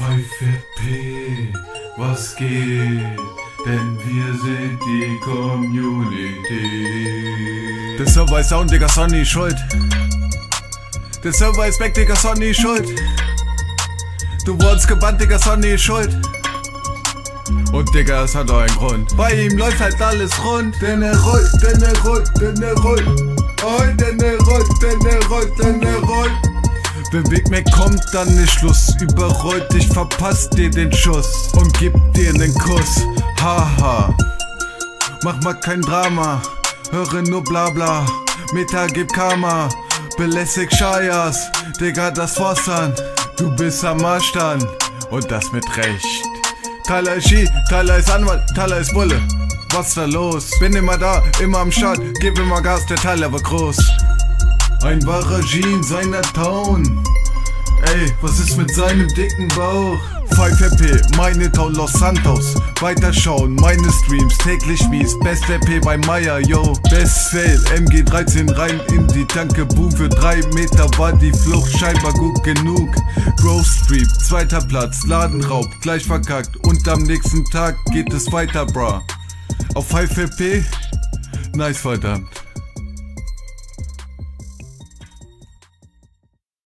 5P, was geht? Denn wir sind die Community. Der Server ist down, Digga, Sonny schuld. Der Server ist weg, Digga, Sonny schuld. Du wurdest gebannt, Digga, Sonny schuld. Und Digga, es hat auch einen Grund. Bei ihm läuft halt alles rund. Denn er rollt, denn er rollt, denn er rollt. Oh, denn Wenn Big Mac kommt, dann ist Schluss. Überrollt dich, verpasst dir den Schuss und gib dir nen Kuss. Haha, mach mal kein Drama, höre nur Blabla. Meta gib Karma, belässig Shayas, Digga, das Fossern. Du bist am Arsch dann und das mit Recht. Tyler ist Ski, Tyler ist Anwalt, Tyler ist Bulle. Was da los? Bin immer da, immer am Start, gib immer Gas, der Tyler war groß. Ein wahrer in seiner Town. Ey, was ist mit seinem dicken Bauch? 5 meine Town Los Santos. Weiterschauen, meine Streams täglich mies. Best RP bei Maya, yo. Best Fail, MG13 rein in die Tanke. Boom für 3 Meter war die Flucht scheinbar gut genug. Grove Street, zweiter Platz, Ladenraub, gleich verkackt. Und am nächsten Tag geht es weiter, bra. Auf 5 Nice verdammt.